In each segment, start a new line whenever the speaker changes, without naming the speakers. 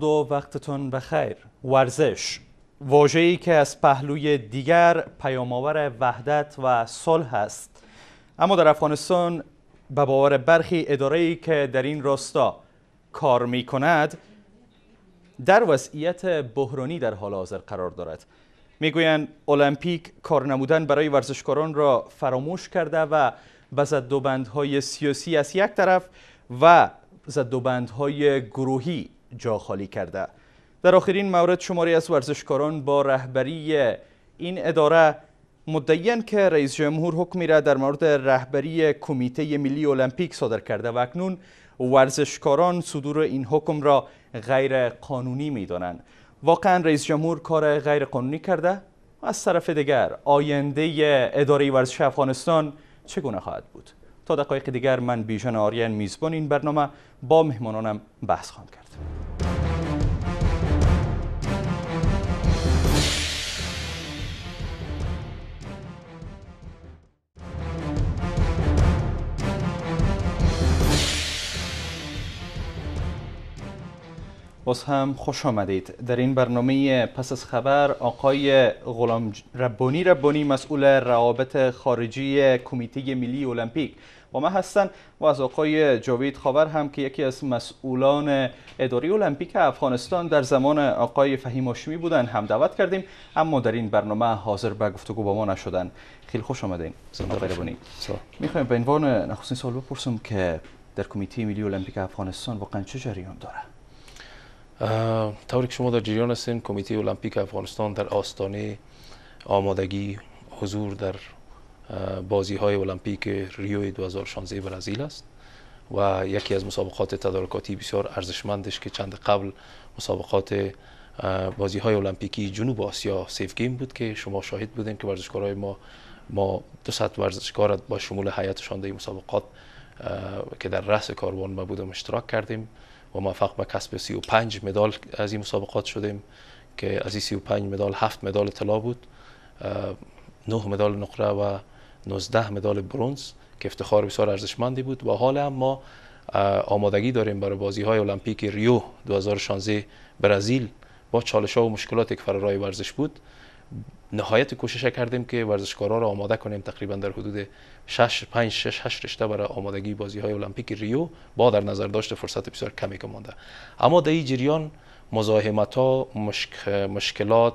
درود و وقتتون بخیر. ورزش. واژه‌ای که از پهلوی دیگر پیامآور وحدت و صلح است. اما در افغانستان به باور برخی اداره‌ای که در این راستا کار می کند در وضعیت بحرانی در حال حاضر قرار دارد. می‌گویند المپیک کار نمودن برای ورزشکاران را فراموش کرده و به زدوبندهای سیاسی از یک طرف و زدوبندهای گروهی جا خالی کرده. در آخرین مورد شماری از ورزشکاران با رهبری این اداره مدعیان که رئیس جمهور حکمی را در مورد رهبری کمیته ملی المپیک صادر کرده و اکنون ورزشکاران صدور این حکم را غیر قانونی می دانند. واقعا رئیس جمهور کار غیر قانونی کرده. از طرف دیگر آینده اداره ورزش افغانستان چگونه خواهد بود؟ تا دقایق دیگر من بیژن آریان میزبان این برنامه با مهمانانم بحث خواهم کرد. باز هم خوش آمدید. در این برنامه پس از خبر آقای غلام ربانی ربانی مسئول روابط خارجی کمیته ملی المپیک با ما هستند و از آقای جاوید خاور هم که یکی از مسئولان اداری المپیک افغانستان در زمان آقای فهیم هاشمی بودن هم دعوت کردیم. اما در این برنامه حاضر به گفتگو با ما نشدن. خیلی خوش آمدین. آقای ربانی. می‌خوایم به عنوان نخستین سوال بپرسم که در کمیته ملی المپیک افغانستان واقعا چه جریان داره؟
طوری که شما در جریان هستین کمیته المپیک افغانستان در آستانه آمادگی حضور در بازی های المپیک ریو 2016 برزیل است و یکی از مسابقات تدارکاتی بسیار ارزشمندش که چند قبل مسابقات بازی های المپیکی جنوب آسیا سیف گیم بود که شما شاهد بودین که ورزشکارای ما ما 200 ورزشکار با شمول هیئتشان در مسابقات که در رأس کاروان ما بودم اشتراک کردیم. و موفق به کسب 35 مدال از این مسابقات شدیم که از این 35 مدال 7 مدال طلا بود 9 مدال نقره و 19 مدال برونز که افتخار بسیار ارزشمندی بود. و حال هم ما آمادگی داریم برای بازی های المپیک ریو 2016 برزیل. با چالش ها و مشکلاتی که فرارای ورزش بود. نهایت کوشش کردیم که ورزشکارا را آماده کنیم تقریبا در حدود 6 5 6 8 رشته برای آمادگی بازی های المپیک ریو با در نظر داشته فرصت بسیار کمی که مانده. اما در این جریان مزاحمت ها مشک، مشکلات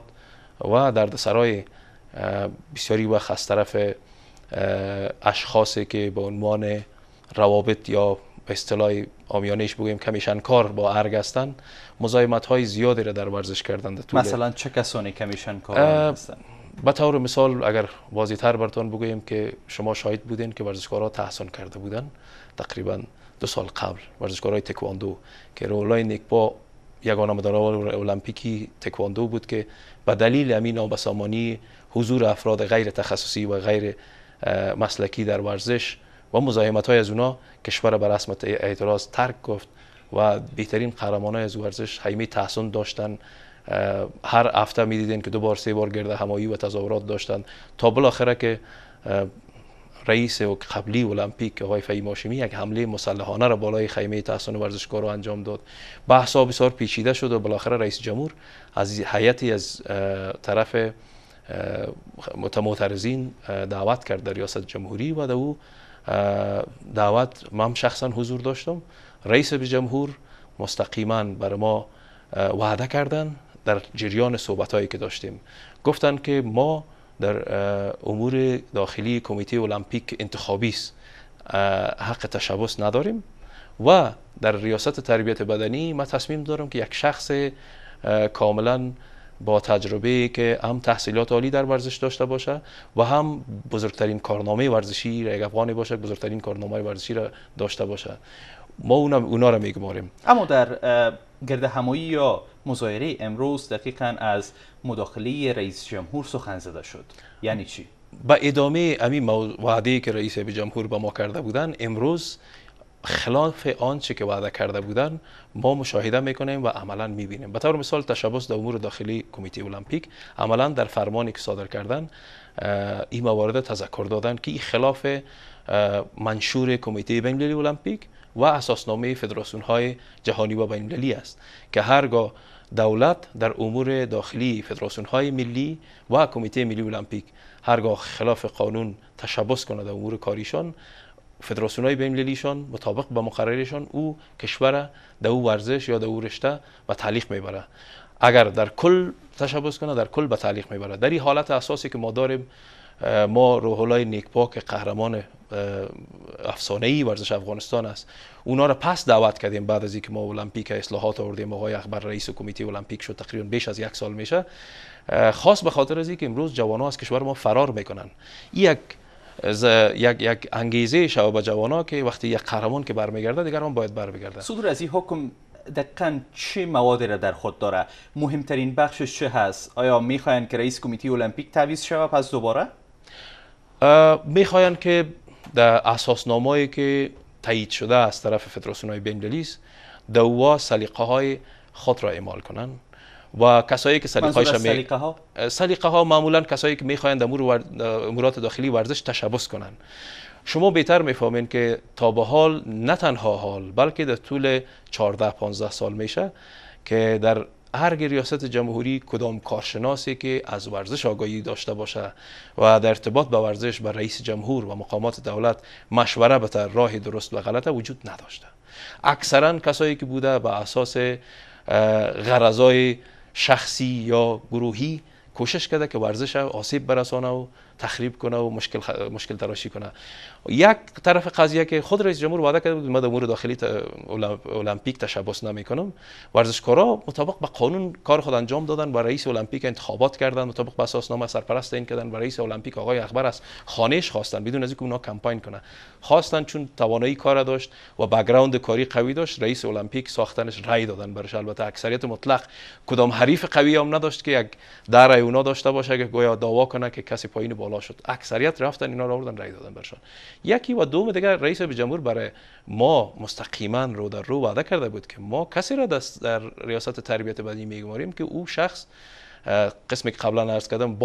و دردسرای بسیاری وقت از طرف اشخاصی که به عنوان روابط یا به اصطلاح آمیانش بگویم کمیشن کار با ارگ هستن مزاحمت های زیادی را در ورزش کردن طول
مثلا چه کسانی کمیشن کار هستن؟
به طور مثال اگر واضح تر براتون بگویم که شما شاهد بودین که ورزشکارها تحسن کرده بودن تقریبا دو سال قبل. ورزشکارای تکواندو که رولای نیکبا یگانه مدال المپیکی تکواندو بود که به دلیل امین نابسامانی حضور افراد غیر تخصصی و غیر مسلکی در ورزش و مزاحمت های از اونا کشور بر رسم اعتراض ترک گفت و بهترین قهرمان از ورزش حیمه تحسن داشتن. هر هفته می‌دیدین که دو بار سه بار گرد همایی و تظاهرات داشتن. تا بالاخره که رئیس و قبلی المپیک آقای فهیم هاشمی یک حمله مسلحانه را بالای خیمه تحسن ورزشکارا انجام داد. بحث بسیار پیچیده شد و بالاخره رئیس جمهور از هیئتی از طرف متموترزین دعوت کرد در ریاست جمهوری و او دعوت من شخصا حضور داشتم. رئیس جمهور مستقیما بر ما وعده کردن در جریان صحبت هایی که داشتیم. گفتن که ما در امور داخلی کمیته المپیک انتخابی است. حق تشبس نداریم و در ریاست تربیت بدنی ما تصمیم دارم که یک شخص کاملا با تجربه که هم تحصیلات عالی در ورزش داشته باشه و هم بزرگترین کارنامه ورزشی یک افغانی باشه بزرگترین کارنامه ورزشی را داشته باشه. ما اونا, اونا را میگماریم.
اما در گرد همایی یا مظاهره امروز دقیقا از مداخله رئیس جمهور سخن زده شد. یعنی چی؟
با ادامه امین وعده که رئیس جمهور با ما کرده بودن امروز خلاف آنچه که وعده کرده بودن ما مشاهده می‌کنیم و عملا می‌بینیم. به طور مثال تشبس در امور داخلی کمیته المپیک عملا در فرمانی که صادر کردن این موارد تذکر دادن که این خلاف منشور کمیته بین المپیک و اساسنامه فدراسیون های جهانی و بین است که هرگاه دولت در امور داخلی فدراسیون های ملی و کمیته ملی المپیک هرگاه خلاف قانون تشبس کنه در امور کاریشان فدراسیون های بین مطابق با مقررشان او کشور در او ورزش یا در رشته و تعلیق می‌بره اگر در کل تشبس کنه در کل به تعلیق می‌بره در این حالت اساسی که ما داریم ما روحولای نیکپاک قهرمان افسانه ای ورزش افغانستان است. اونا را پس دعوت کردیم بعد از اینکه ما المپیک اصلاحات آوردیم. آقای اخبر رئیس کمیته المپیک شد تقریبا بیش از یک سال میشه. خاص به خاطر از اینکه امروز ها از کشور ما فرار می‌کنن. یک یک یک انگیزه شو به ها که وقتی یک قهرمان که برمیگرده دیگران باید برمیگرده
صدور از این حکم دقیقا چه موادی را در خود داره؟ مهمترین بخشش چه هست؟ آیا می‌خواین که رئیس کمیته المپیک تعویض شود پس دوباره؟
می‌خواین که در اساسنامه‌ای که تایید شده از طرف فدراسیون های بین دوا سلیقه های خود را اعمال کنند. و کسایی که سلیقه
هایش سلیقه ها
سلیقه ها معمولا کسایی که می‌خواهند امور امورات داخلی ورزش تشبس کنند. شما بهتر می‌فهمین که تا به حال نه تنها حال بلکه در طول 14 15 سال میشه که در هر ریاست جمهوری کدام کارشناسی که از ورزش آگاهی داشته باشه و در ارتباط با ورزش به رئیس جمهور و مقامات دولت مشوره به راه درست و غلطه وجود نداشته. اکثرا کسایی که بوده به اساس غرضای شخصی یا گروهی کوشش کرده که ورزش آسیب برسانه و تخریب کنه و مشکل خ... مشکل تراشی کنه. یک طرف قضیه که خود رئیس جمهور وعده کرده بود ما در امور داخلی المپیک تشبس نمی کنم. ورزشکارا مطابق به قانون کار خود انجام دادن و رئیس المپیک انتخابات کردن مطابق به اساسنامه سرپرست این کردن و رئیس المپیک آقای اخبر است خانهش خواستن بدون از اینکه اونا کمپاین کنه خواستن چون توانایی کار داشت و background کاری قوی داشت رئیس المپیک ساختنش رای دادن برش. البته اکثریت مطلق کدام حریف قوی هم نداشت که یک در اونا داشته باشه که گویا دعوا کنه که کسی پایین بالا شد. اکثریت رفتن اینا رو آوردن رای دادن برشان. یکی و دوم دیگر رئیس جمهور برای ما مستقیما رو در رو وعده کرده بود که ما کسی را در ریاست تربیت بدنی میگماریم که او شخص قسمی که قبلا عرض کردم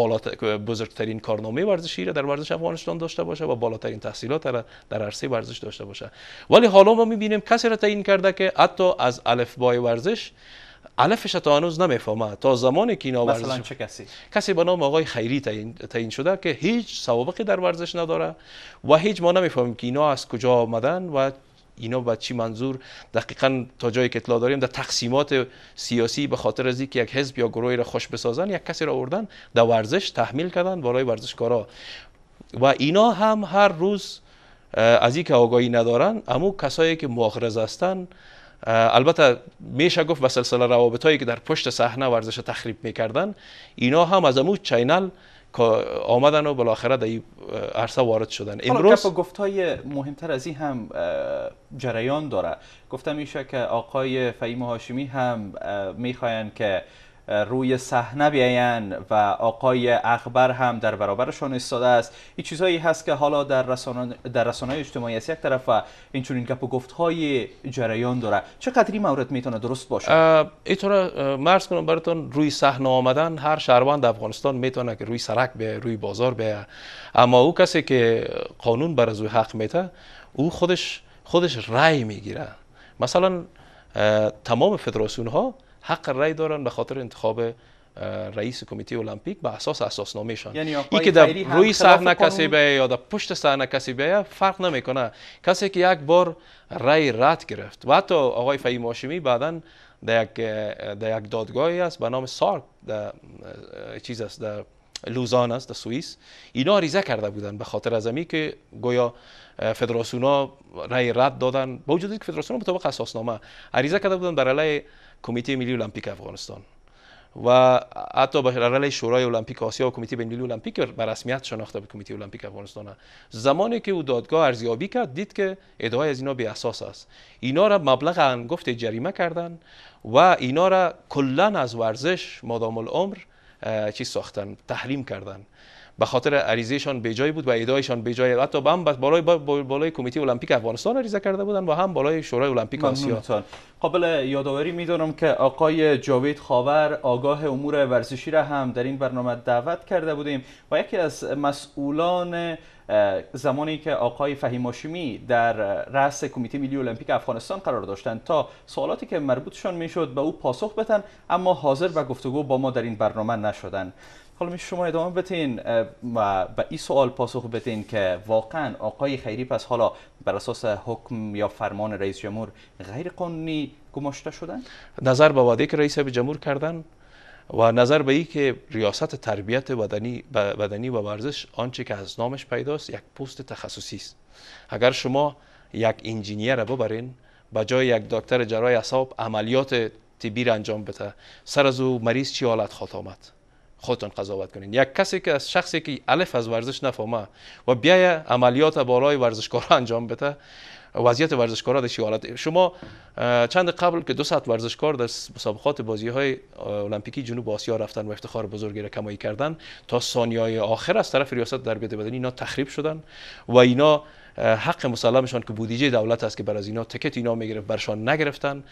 بزرگترین کارنامه ورزشی را در ورزش افغانستان داشته باشه و بالاترین تحصیلات را در عرصه ورزش داشته باشه. ولی حالا ما می‌بینیم کسی را تعیین کرده که حتی از الفبای ورزش علفش تا هنوز نمی‌فهمه. تا زمانی که اینا
مثلا چه کسی؟
کسی به نام آقای خیری تعیین شده که هیچ سوابقی در ورزش نداره و هیچ ما نمی‌فهمیم که اینا از کجا آمدن و اینا با چی منظور. دقیقا تا جایی که اطلاع داریم در تقسیمات سیاسی به خاطر از اینکه یک حزب یا گروهی را خوش بسازن یک کسی را آوردن در ورزش تحمیل کردن برای ورزشکارا. و اینا هم هر روز از اینکه آگاهی ندارن اما کسایی که مغرض هستند البته میشه گفت به سلسله روابط هایی که در پشت صحنه ورزش تخریب می‌کردن اینا هم از امو چینل آمدن و بالاخره در این عرصه وارد شدن.
امروز گفت های مهمتر از این هم جریان داره. گفتم میشه که آقای فهیم هاشمی هم می‌خواین که روی صحنه بیاین و آقای اخبر هم در برابرشان ایستاده است. این چیزهایی هست که حالا در رسانه در رسانه اجتماعی از یک طرف و این گپ و گفت های جریان داره. چقدر این مورد می‌تونه درست باشه؟
اینطور مرز کنم براتون روی صحنه آمدن. هر شهروند افغانستان می‌تونه که روی سرک به روی بازار به اما او کسی که قانون بر از حق میته او خودش خودش رأی می‌گیره. مثلا تمام فدراسیون ها حق رای دارن به خاطر انتخاب رئیس کمیته المپیک به اساس اساسنامهشان.
یعنی
ای که در روی صحنه کسی بیه یا در پشت صحنه کسی بیه فرق نمی‌کنه. کسی که یک بار رای رد گرفت و حتی آقای فهیم هاشمی بعدا در یک در یک دادگاهی است به نام سارک در چیز است در لوزان است در سوئیس. اینا ریزه کرده بودن به خاطر از که گویا فدراسیونا رای رد دادن. با وجود که فدراسیون مطابق اساسنامه عریضه کرده بودن بر علیه کمیته ملی المپیک افغانستان. و حتی به شورای المپیک آسیا و کمیته بین المللی المپیک به رسمیت شناخته به کمیته المپیک افغانستان زمانی که او دادگاه ارزیابی کرد دید که ادعای از اینا بی اساس است. اینا را مبلغ انگفت جریمه کردن و اینا را کلا از ورزش مادام العمر چیز ساختن تحریم کردن به خاطر عریضهشان به جای بود و ادعایشان به جای. حتی هم بالای بالای کمیته المپیک افغانستان عریضه کرده بودن و هم بالای شورای المپیک آسیا.
قابل یادآوری می‌دونم که آقای جاوید خاور آگاه امور ورزشی را هم در این برنامه دعوت کرده بودیم و یکی از مسئولان زمانی که آقای فهیم هاشمی در رأس کمیته ملی المپیک افغانستان قرار داشتند تا سوالاتی که مربوطشان می‌شد به او پاسخ بدن اما حاضر و گفتگو با ما در این برنامه نشدن حالا میشه شما ادامه بتین و به این سوال پاسخ بدین که واقعا آقای خیری پس حالا بر اساس حکم یا فرمان رئیس جمهور غیر قانونی گماشته شدن؟
نظر به وعده که رئیس جمهور کردن و نظر به ای که ریاست تربیت بدنی بدنی و ورزش آنچه که از نامش پیداست یک پست تخصصی است. اگر شما یک انجینیر را ببرین با جای یک دکتر جراح اعصاب عملیات را انجام بده سر از او مریض چی حالت آمد خودتون قضاوت کنین. یک کسی که از شخصی که الف از ورزش نفهمه و بیای عملیات بالای ورزشکار انجام بده وضعیت ورزشکارا در حالت. شما چند قبل که دو ساعت ورزشکار در مسابقات بازی های المپیکی جنوب آسیا رفتن و افتخار بزرگی را کمایی کردن تا ثانیه آخر از طرف ریاست تربیت بدنی اینا تخریب شدن و اینا حق مسلمشان که بودجه دولت است که بر از اینا تکت اینا می‌گرفت برشان نگرفتن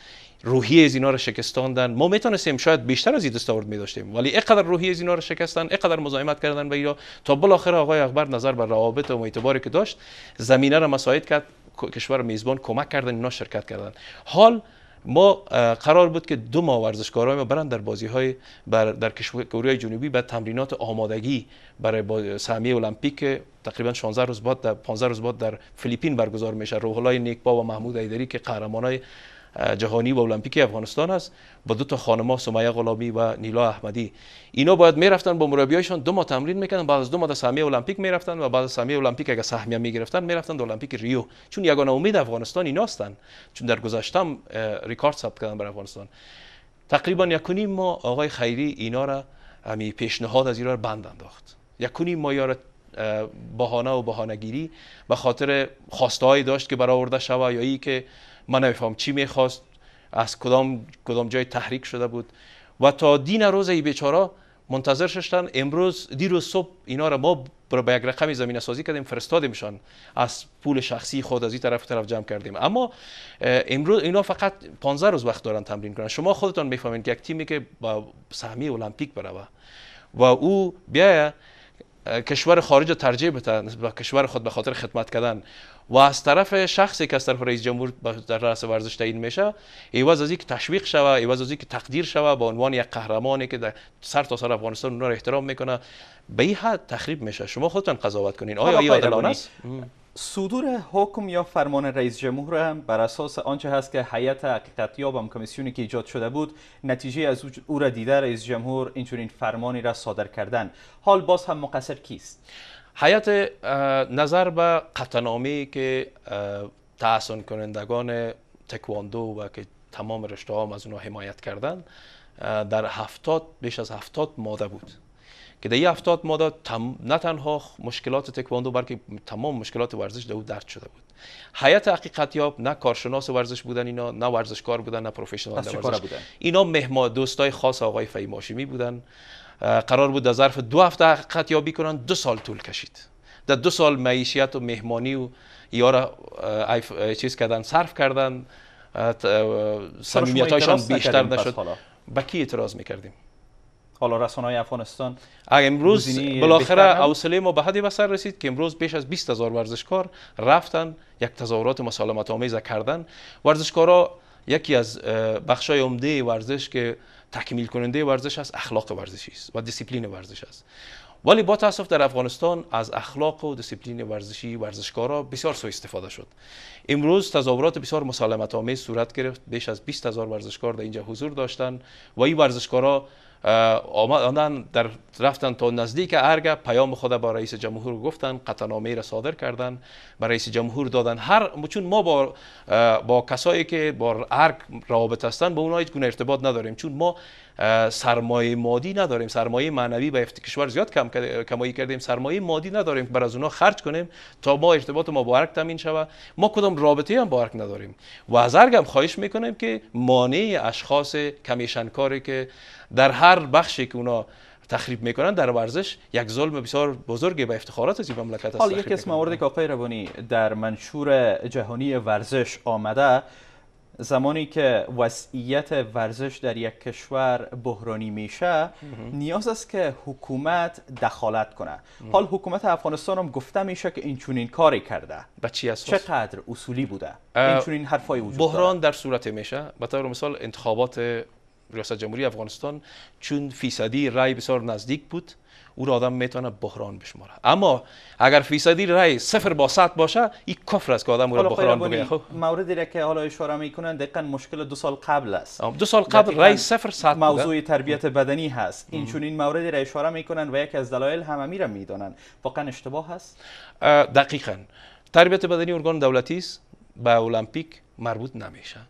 روحی از اینا رو شکستاندن. ما می‌تونستیم شاید بیشتر از این دستاورد می داشتیم ولی اینقدر روحی از اینا رو شکستن اینقدر مزاحمت کردن به اینا تا بالاخره آقای اکبر نظر بر روابط و اعتباری که داشت زمینه را مساعد کرد کشور میزبان کمک کردن اینا شرکت کردن. حال ما قرار بود که دو ماه ورزشکارای ما برن در بازی های بر در کشور جنوبی به تمرینات آمادگی برای سهمیه المپیک تقریبا 16 روز بعد در 15 روز بعد در فیلیپین برگزار میشه روح الله نیکبا و محمود ایدری که قهرمانای جهانی و المپیک افغانستان است با دو تا خانما سمیه غلامی و نیلا احمدی. اینا باید می‌رفتن با مربیایشان دو ماه تمرین می‌کردن بعد از دو ماه سهمیه المپیک می‌رفتن و بعد از سهمیه المپیک اگه سهمیه می‌گرفتن می‌رفتن در المپیک ریو. چون یگانه امید افغانستان اینا هستن چون در گذشته هم ریکارد ثبت کردن برای افغانستان. تقریبا یکونیم ما آقای خیری اینا را همی پیشنهاد از ایران بند انداخت. یکونیم ما یار بهانه و بهانهگیری به خاطر خواسته داشت که برآورده شوه یا ای که من نمیفهم چی می‌خواست از کدام کدام جای تحریک شده بود. و تا دین روز ای بیچاره منتظر شدن امروز دیروز صبح اینا را ما به یک رقم زمینه سازی کردیم فرستادیمشان از پول شخصی خود از این طرف طرف جمع کردیم. اما امروز اینا فقط 15 روز وقت دارن تمرین کنن. شما خودتان می‌فهمید که یک تیمی که با سهمی المپیک بروه و او بیا کشور خارج ترجیح بده به کشور خود به خاطر خدمت کردن. و از طرف شخصی که از طرف رئیس جمهور در رأس ورزش تعیین میشه ایواز از اینکه تشویق شوه ایواز از اینکه تقدیر شوه به عنوان یک قهرمانی که در سر تا سر افغانستان اونها را احترام می‌کنه به این حد تخریب میشه. شما خودتون قضاوت کنین. آیا این عادلانه است؟
صدور حکم یا فرمان رئیس جمهور هم بر اساس آنچه هست که هیئت حقیقتیاب هم کمیسیونی که ایجاد شده بود نتیجه از او را دیده رئیس جمهور اینچنین فرمانی را صادر کردن. حال باز هم مقصر کیست؟
حیات نظر به قطعنامه که تحسن کنندگان تکواندو و که تمام رشته هم از اونها حمایت کردن در هفتاد بیش از هفتاد ماده بود. که در این هفتاد ماده نه تنها مشکلات تکواندو بلکه تمام مشکلات ورزش در درد شده بود. حیات حقیقتیاب نه کارشناس ورزش بودن اینا نه ورزشکار بودن نه پروفشنال ورزش. بودن؟ اینا مهمان دوستای خاص آقای فهیم بودن. قرار بود در ظرف دو هفته حقیقت یابی کنن دو سال طول کشید. در دو سال معیشیت و مهمانی و یارا چیز کردن صرف کردن هایشان بیشتر نشد. با کی اعتراض می‌کردیم؟
حالا رسانه افغانستان.
امروز بالاخره حوصله ما به حدی به سر رسید که امروز بیش از 20 هزار ورزشکار رفتن یک تظاهرات مسالمت آمیز کردن. ورزشکارا یکی از بخشای عمده ورزش که تکمیل کننده ورزش است اخلاق ورزشی است و دیسیپلین ورزش است. ولی با تاسف در افغانستان از اخلاق و دیسیپلین ورزشی ورزشکارا بسیار سوء استفاده شد. امروز تظاهرات بسیار مسالمت آمیز صورت گرفت بیش از 20 هزار ورزشکار در اینجا حضور داشتند و این ورزشکارا آمدن در رفتن تا نزدیک ارگ پیام خود با رئیس جمهور گفتن قطعنامه را صادر کردن. با رئیس جمهور دادن. هر چون ما با با کسایی که با ارگ روابط هستن با اونها هیچ گونه ارتباط نداریم. چون ما سرمایه مادی نداریم. سرمایه معنوی به کشور زیاد کم کمایی کردیم. سرمایه مادی نداریم. بر از اونها خرج کنیم تا ما ارتباط ما با تامین شود. ما کدام رابطه هم با نداریم. و از ارگ هم خواهش می‌کنیم که مانع اشخاص کمیشنکاری که در هر بخشی که اونا تخریب می‌کنن در ورزش یک ظلم بسیار بزرگی به افتخارات از این مملکت است
حالا یکی از موارد که آقای روانی در منشور جهانی ورزش آمده. زمانی که وضعیت ورزش در یک کشور بحرانی میشه نیاز است که حکومت دخالت کنه. حال حکومت افغانستان هم گفته میشه که این چونین کاری کرده.
به چی اساس
چقدر اصولی بوده؟ این چونین حرفای وجود
بحران در صورت میشه. به طور مثال انتخابات ریاست جمهوری افغانستان چون فیصدی رای بسیار نزدیک بود. او را آدم می‌تونه بحران بشماره. اما اگر فیصدی رای صفر با صد باشه این کفر است که آدم را بحران بگه.
خب. موردی را که حالا اشاره می‌کنن دقیقا مشکل دو سال قبل است.
دو سال قبل رای صفر صد
موضوع تربیت بدنی هست. این چون این موردی را اشاره می‌کنن و یکی از دلایل همه را می‌دانن واقعا اشتباه هست
دقیقا. تربیت بدنی ارگان دولتی است به المپیک مربوط نمیشه.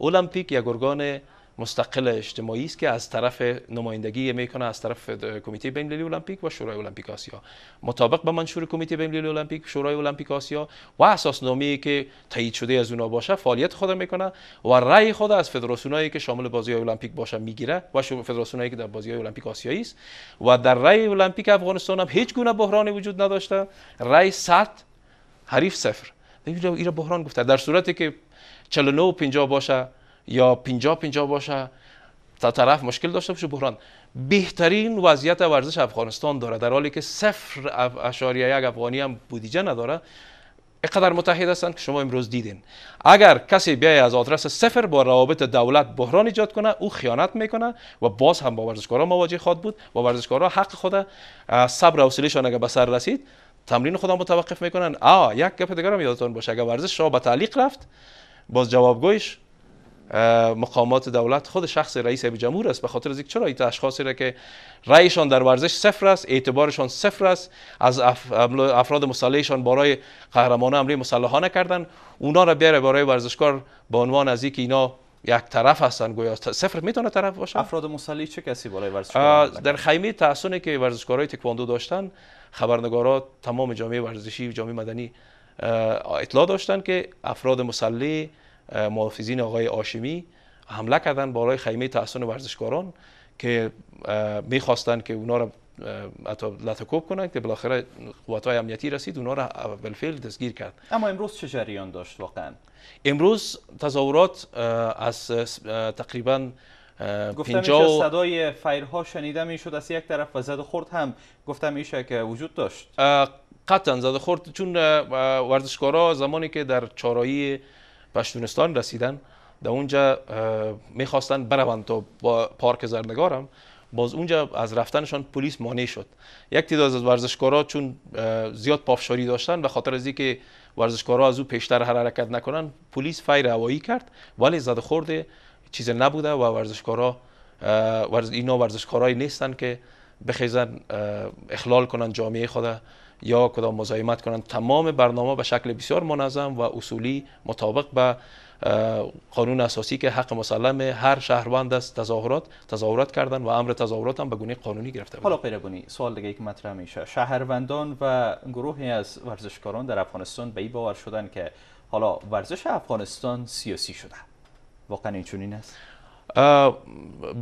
المپیک یک ارگان مستقل اجتماعی است که از طرف نمایندگی می‌کنه از طرف کمیته بین المللی المپیک و شورای المپیک آسیا. مطابق به منشور کمیته بین المللی المپیک شورای المپیک آسیا و اساسنامه که تایید شده از اونها باشه فعالیت خود می‌کنه و رأی خود از فدراسیونایی که شامل بازی المپیک باشه می‌گیره و فدراسیونایی که در بازی المپیک آسیایی است. و در رأی المپیک افغانستان هم هیچ گونه بحرانی وجود نداشته. رأی 100 حریف صفر. این بحران گفته در صورتی که 49 و 50 باشه یا 50 50 باشه. تا طرف مشکل داشته باشه بحران. بهترین وضعیت ورزش افغانستان داره در حالی که صفر اشاریه یک افغانی هم بودیجه نداره. اینقدر متحد هستند که شما امروز دیدین. اگر کسی بیای از آدرس صفر با روابط دولت بحران ایجاد کنه او خیانت می‌کنه و باز هم با ورزشکارا مواجه خواهد بود. و ورزشکارا حق خود صبر و حوصلهشان اگر به سر رسید تمرین خودم متوقف می‌کنن. آ یک گپ دیگه هم باشه. اگر ورزش را به تعلیق رفت باز جوابگویش مقامات دولت خود شخص رئیس جمهور است. به خاطر از چرا این اشخاصی را که رأیشان در ورزش صفر است اعتبارشان صفر است از افراد مسلحشان برای قهرمانه حمله مسلحانه کردن اونا را بیاره برای ورزشکار به عنوان از اینکه اینا یک طرف هستن گویا صفر می‌تونه طرف باشه؟
افراد مسلح چه کسی بالای ورزشکار
در خیمه تحسنی که ورزشکارای تکواندو داشتن خبرنگارات تمام جامعه ورزشی و جامعه مدنی اطلاع داشتن که افراد مسلح محافظین آقای آشمی حمله کردن بالای خیمه تحسن ورزشکاران که می‌خواستند که اونا را لطکوب کنند که بالاخره قوات های امنیتی رسید اونا را بالفعل دستگیر کرد.
اما امروز چه جریان داشت واقعا؟
امروز تظاهرات از تقریبا
گفتم میشه صدای فیرها شنیده می‌شد از یک طرف و زد خورد هم. گفتم میشه که وجود داشت.
قطعا زد خورد چون ورزشکارا زمانی که در چارایی پشتونستان رسیدن در اونجا می‌خواستن بروند تا با پارک زرنگارم. باز اونجا از رفتنشان پلیس مانع شد. یک تعداد از ورزشکارا چون زیاد پافشاری داشتن به خاطر از اینکه ورزشکارا از او پیشتر حرکت نکنن پلیس فیر هوایی کرد. ولی زد خورده چیز نبوده و ورزشکارا ورز اینا ورزشکارایی نیستن که بخیزن اخلال کنن جامعه خود. یا کدام مزاحمت کنند. تمام برنامه به شکل بسیار منظم و اصولی مطابق به قانون اساسی که حق مسلم هر شهروند است تظاهرات تظاهرات کردن و امر تظاهرات هم به گونه قانونی گرفته
حالا پیرگونی سوال دیگه که مطرح میشه. شهروندان و گروهی از ورزشکاران در افغانستان به این باور شدن که حالا ورزش افغانستان سیاسی شده. واقعا این چنین است؟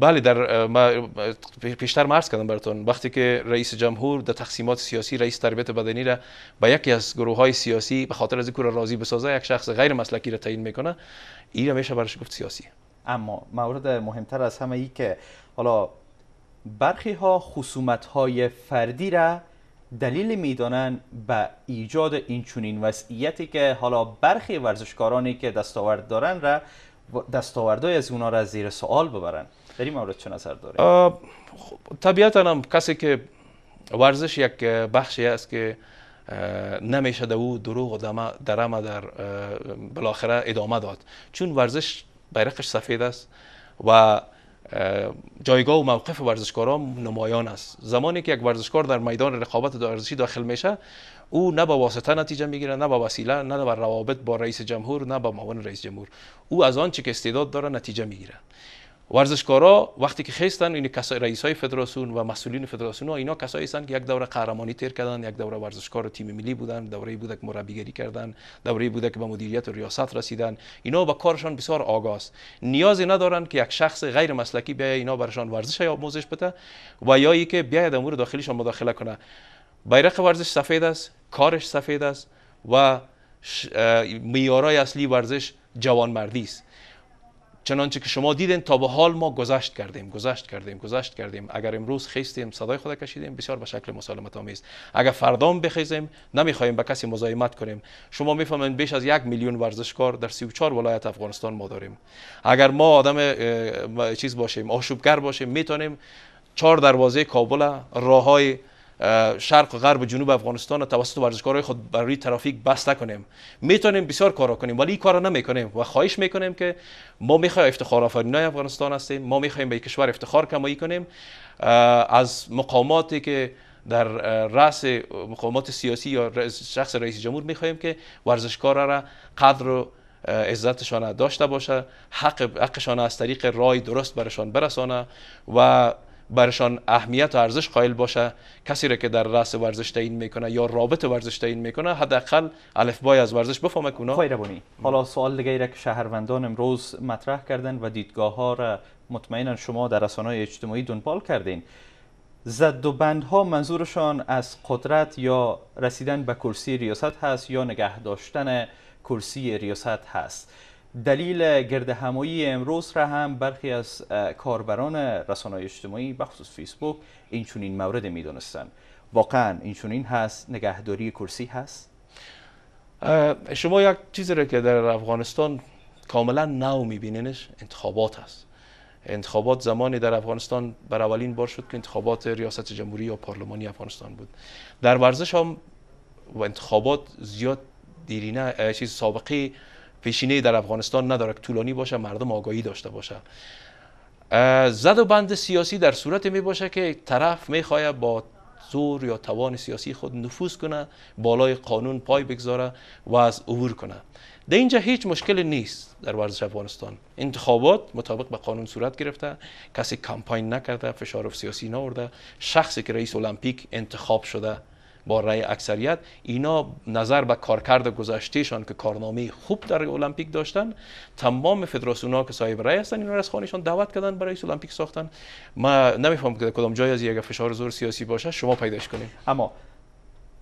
بله در ما پیشتر مرز کردم براتون وقتی که رئیس جمهور در تقسیمات سیاسی رئیس تربیت بدنی را به یکی از گروه های سیاسی به خاطر از اینکه راضی بسازه یک شخص غیر مسلکی را تعیین می‌کنه این میشه برش گفت سیاسی.
اما مورد مهمتر از همه ای که حالا برخی ها خصومت های فردی را دلیل می‌دانن به ایجاد این چونین وضعیتی که حالا برخی ورزشکارانی که دستاورد دارن را دستاوردهای از اونا را زیر سوال ببرن. در این مورد چه نظر داره
طبیعتا هم کسی که ورزش یک بخشی است که نمیشه در او دروغ و درم در بالاخره ادامه داد. چون ورزش بیرقش سفید است و جایگاه و موقف ورزشکاران نمایان است. زمانی که یک ورزشکار در میدان رقابت ورزشی داخل میشه او نه با واسطه نتیجه می‌گیره نه با وسیله نه با روابط با رئیس جمهور نه با معاون رئیس جمهور. او از آنچه که استعداد داره نتیجه می‌گیره. ورزشکارا وقتی که خیستن این رئیس های فدراسیون و مسئولین فدراسیون اینا کسایی هستند که یک دوره قهرمانی تیر کردن یک دوره ورزشکار تیم ملی بودن دوره بوده که مربیگری کردن دوره بوده که به مدیریت و ریاست رسیدن. اینا با کارشان بسیار آگاه نیازی ندارن که یک شخص غیر مسلکی بیاید اینا برشان ورزش آموزش بده و یا که بیاید امور داخلیشان مداخله کنه. بیرق ورزش سفید است کارش سفید است و میارای اصلی ورزش جوانمردی است. چنانچه که شما دیدین تا به حال ما گذشت کردیم گذشت کردیم گذشت کردیم. اگر امروز خیستیم صدای خود کشیدیم بسیار به شکل مسالمت آمیز. اگر فردام بخیزیم نمی‌خوایم به کسی مزاحمت کنیم. شما می‌فهمین بیش از یک میلیون ورزشکار در 34 ولایت افغانستان ما داریم. اگر ما آدم چیز باشیم آشوبگر باشیم می‌تونیم چهار دروازه کابل راه های شرق و غرب و جنوب افغانستان توسط ورزشکارای خود برای ترافیک بسته کنیم می‌تونیم بسیار کارا کنیم ولی این کارا نمی‌کنیم و خواهش می‌کنیم که ما می‌خوایم افتخار آفرینای افغانستان هستیم ما می‌خوایم به کشور افتخار کمایی کنیم. از مقاماتی که در رأس مقامات سیاسی یا شخص رئیس جمهور می‌خواهیم که ورزشکارا را قدر و عزتشان داشته باشه حق حقشان از طریق رای درست برشان برسانه و برشان اهمیت و ارزش قائل باشه. کسی را که در رأس ورزش تعیین می‌کنه یا رابط ورزش تعیین می‌کنه حداقل الفبای از ورزش بفهمه کنه
خیربونی حالا سوال دیگه که شهروندان امروز مطرح کردن و دیدگاه ها را مطمئنا شما در رسانه‌های اجتماعی دنبال کردین. زد و بندها منظورشان از قدرت یا رسیدن به کرسی ریاست هست یا نگه داشتن کرسی ریاست هست؟ دلیل گرد همایی امروز را هم برخی از کاربران رسانه اجتماعی بخصوص فیسبوک این چونین مورد می‌دونستن واقعا این هست نگهداری کرسی هست؟
شما یک چیزی را که در افغانستان کاملا نو میبینینش انتخابات هست. انتخابات زمانی در افغانستان بر اولین بار شد که انتخابات ریاست جمهوری یا پارلمانی افغانستان بود. در ورزش هم و انتخابات زیاد دیرینه چیز سابقه پیشینه در افغانستان نداره که طولانی باشه مردم آگاهی داشته باشه. زد و بند سیاسی در صورت می باشه که طرف می‌خواه با زور یا توان سیاسی خود نفوذ کنه بالای قانون پای بگذاره و از عبور کنه. در اینجا هیچ مشکل نیست در ورزش افغانستان. انتخابات مطابق به قانون صورت گرفته کسی کمپاین نکرده فشار سیاسی نورده شخصی که رئیس المپیک انتخاب شده با رأی اکثریت اینا نظر به کارکرد گذشتهشان که کارنامه خوب در المپیک داشتن تمام فدراسیون ها که صاحب رأی هستن اینا از خانهشان دعوت کردن برای المپیک ساختن. ما نمیفهم که کدام جای از یک فشار زور سیاسی باشه شما پیداش کنید
اما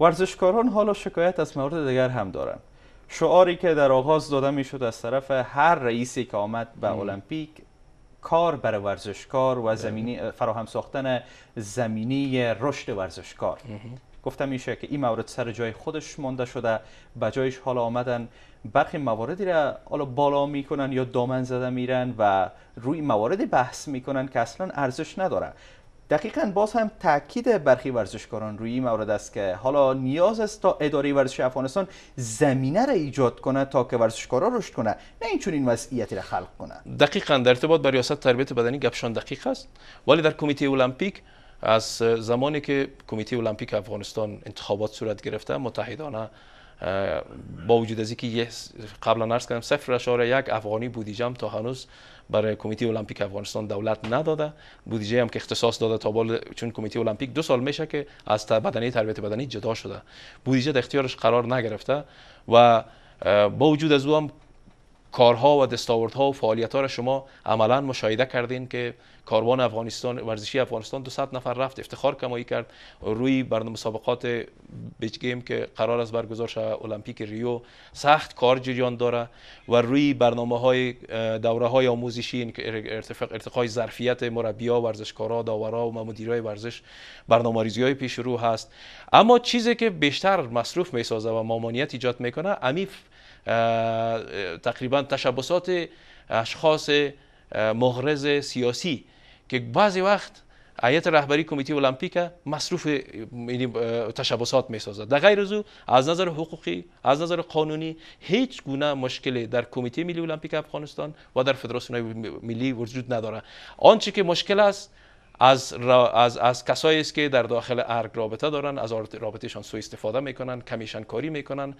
ورزشکاران حالا شکایت از مورد دیگر هم دارن. شعاری که در آغاز داده می‌شد از طرف هر رئیسی که آمد به المپیک کار برای ورزشکار و. زمینی فراهم ساختن زمینی رشد ورزشکار. گفتم میشه که این مورد سر جای خودش مونده شده به جایش حالا آمدن. برخی مواردی را حالا بالا می‌کنن یا دامن زده میرن و روی مواردی بحث می‌کنن که اصلا ارزش نداره. دقیقا باز هم تاکید برخی ورزشکاران روی این مورد است که حالا نیاز است تا اداره ورزش افغانستان زمینه را ایجاد کنه تا که ورزشکارا رشد کنه نه این چون این وضعیتی را خلق کنه.
دقیقا در ارتباط با ریاست تربیت بدنی گپشان دقیق است. ولی در کمیته المپیک از زمانی که کمیته المپیک افغانستان انتخابات صورت گرفته متحدانه با وجود از اینکه قبلا نرس کردم صفر اشاره یک افغانی بودیجم تا هنوز برای کمیته المپیک افغانستان دولت نداده. بودجه هم که اختصاص داده تا بال چون کمیته المپیک دو سال میشه که از بدنی تربیت بدنی جدا شده. بودجه در اختیارش قرار نگرفته و با وجود از او هم کارها و دستاوردها و فعالیتها را شما عملا مشاهده کردین که کاروان افغانستان ورزشی افغانستان 200 نفر رفت افتخار کمایی کرد. روی برنامه مسابقات بیچ گیم که قرار است برگزار شود المپیک ریو سخت کار جریان داره و روی برنامه های دوره های آموزشی ارتقای ظرفیت مربیا ورزشکارا داورا و مدیرای ورزش برنامه ریزی های پیش رو هست. اما چیزی که بیشتر مصروف می سازه و مامانیت ایجاد می‌کنه امیف تقریبا تشبسات اشخاص مغرض سیاسی که بعضی وقت هیئت رهبری کمیته المپیک مصروف یعنی، تشبسات می سازد در غیر از از نظر حقوقی از نظر قانونی هیچ گونه مشکلی در کمیته ملی المپیک افغانستان و در فدراسیون ملی وجود نداره. آنچه که مشکل است از, از, از کسایی است که در داخل ارگ رابطه دارن از رابطهشان سوء استفاده می‌کنن کمیشن کاری می‌کنن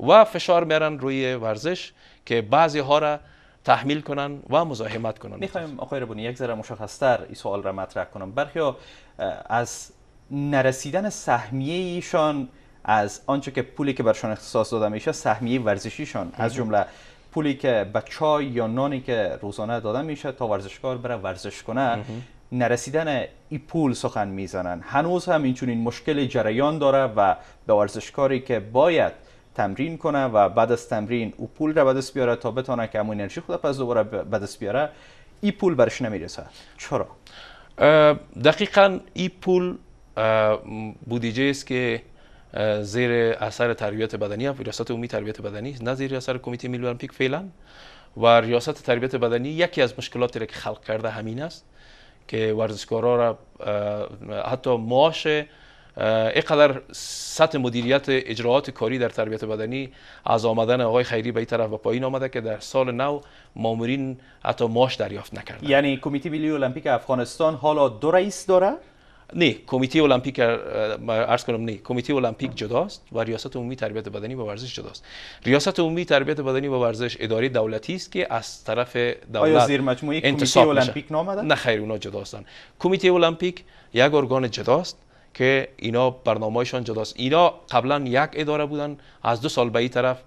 و فشار میارن روی ورزش که بعضی ها را تحمیل کنن و مزاحمت کنن.
می‌خوایم آقای ربونی یک ذره مشخصتر این سوال را مطرح کنم. برخی از نرسیدن سهمیه ایشان از آنچه که پولی که برشان اختصاص داده میشه سهمیه ورزشیشان. از جمله پولی که به چای یا نانی که روزانه داده میشه تا ورزشکار بره ورزش کنه. نرسیدن ای پول سخن می‌زنن. هنوز هم این مشکل جریان داره و به ورزشکاری که باید تمرین کنه و بعد از تمرین او پول را به دست بیاره تا بتونه که همون انرژی خود پس دوباره به دست بیاره ای پول برش نمی‌رسه. چرا؟
دقیقا ای پول بودیجه است که زیر اثر تربیت بدنی هم ریاست عمومی تربیت بدنی نه زیر اثر کمیته ملی المپیک فعلا. و ریاست تربیت بدنی یکی از مشکلاتی را که خلق کرده همین است که ورزشکارا را حتی معاش اینقدر سطح مدیریت اجراعات کاری در تربیت بدنی از آمدن آقای خیری به این طرف و پایین آمده که در سال نو مامورین حتی معاش دریافت نکردن
یعنی کمیته ملی المپیک افغانستان حالا دو رئیس داره؟
نه کمیته المپیک ارز کنم نه کمیته المپیک جداست و ریاست عمومی تربیت بدنی و ورزش جداست. ریاست عمومی تربیت بدنی و ورزش اداره دولتی است که از طرف دولت
آیا زیر مجموعه کمیته المپیک نامده
نه خیر اونا جداستن. کمیته المپیک یک ارگان جداست که اینا برنامه‌شان جداست. اینا قبلا یک اداره بودن از دو سال به این طرف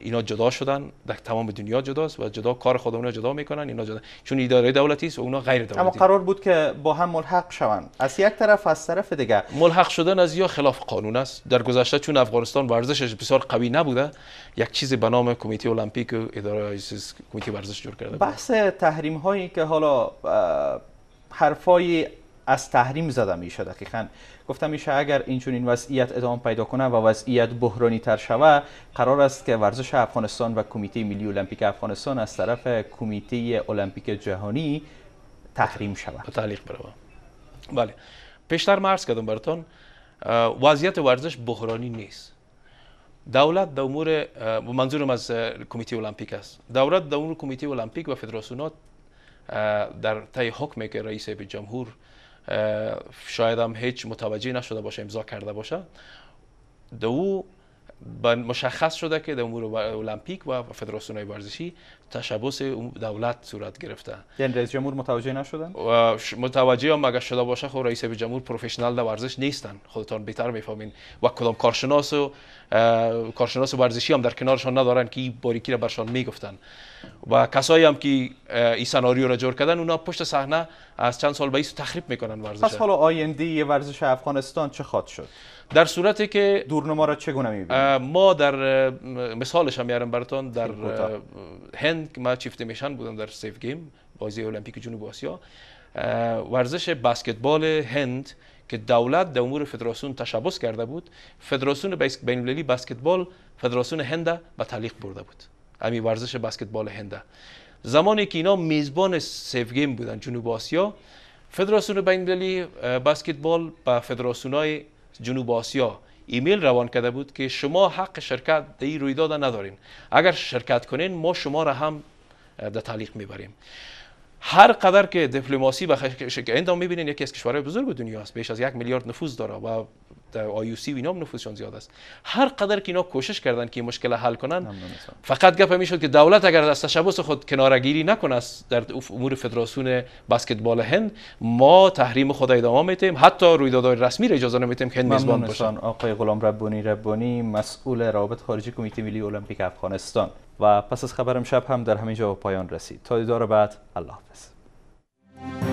اینا جدا شدن. در تمام دنیا جداست و جدا کار خودمون جدا می‌کنن اینا جدا. چون اداره دولتی است و اونا غیر دولتی.
اما قرار بود که با هم ملحق شوند از یک طرف از طرف دیگه
ملحق شدن از یا خلاف قانون است؟ در گذشته چون افغانستان ورزشش بسیار قوی نبوده یک چیزی به نام کمیته المپیک و اداره کمیته ورزش جور کرده
بحث تحریم هایی که حالا حرفای از تحریم زده میشه دقیقا. گفتم میشه اگر این وضعیت ادامه پیدا کنه و وضعیت بحرانی تر شوه قرار است که ورزش افغانستان و کمیته ملی المپیک افغانستان از طرف کمیته المپیک جهانی تحریم شود
تعلیق بروه بله. پیشتر مرز کردم براتون وضعیت ورزش بحرانی نیست. دولت در امور منظورم از کمیته المپیک است. دولت در امور کمیته المپیک و فدراسیونات در طی حکمی که رئیس جمهور شاید هم هیچ متوجه نشده باشه امضا کرده باشه. دو مشخص شده که در امور المپیک و فدراسیون ورزشی تشبس دولت صورت گرفته.
یعنی رئیس جمهور متوجه نشدن؟
و متوجه هم اگر شده باشه خب رئیس جمهور پروفشنال در ورزش نیستن. خودتان بهتر می‌فهمین و کدام کارشناس و کارشناس ورزشی هم در کنارشان ندارن که این باریکی را برشان می‌گفتن. و کسایی هم که این سناریو را جور کردن اونا پشت صحنه از چند سال بعد تخریب می‌کنن ورزش.
پس حالا آینده ورزش افغانستان چه خواهد شد؟
در صورتی که
دورنما را چگونه می‌بینید
ما در مثالش هم میارم براتون در هند که ما چیفت میشن بودم در سیف گیم بازی المپیک جنوب آسیا. ورزش بسکتبال هند که دولت در امور فدراسیون تشبث کرده بود فدراسیون بین المللی بسکتبال فدراسیون هند به تعلیق برده بود. امی ورزش بسکتبال هند. زمانی که اینا میزبان SAF Game بودن جنوب آسیا فدراسیون بین المللی بسکتبال به فدراسیون های جنوب آسیا. ایمیل روان کرده بود که شما حق شرکت در این رویداد ندارین. اگر شرکت کنین ما شما را هم در تعلیق می‌بریم. هر قدر که دیپلماسی و اندام می‌بینین یکی از کشورهای بزرگ دنیا است. بیش از یک میلیارد نفوذ داره و در سی و اینا نفوذشان زیاد است. هر قدر که اینا کوشش کردن که مشکل حل کنن فقط گپ می‌شد که دولت اگر از تشبس خود کنارگیری نکنه در امور فدراسیون بسکتبال هند ما تحریم خود ادامه میتیم حتی رویدادهای رسمی را اجازه نمیتیم که هند میزبان باشه.
آقای غلام ربانی ربانی مسئول روابط خارجی کمیته ملی المپیک افغانستان. و پس از خبرم شب هم در همینجا پایان رسید. تا دیدار بعد الله حافظ.